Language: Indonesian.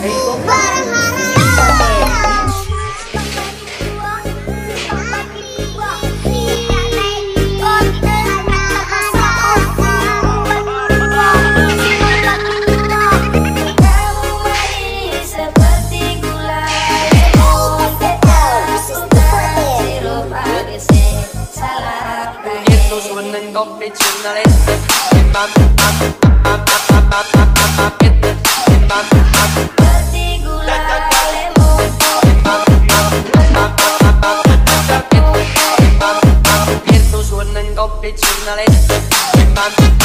Berarti gula kalemu up, it's journalist. Man.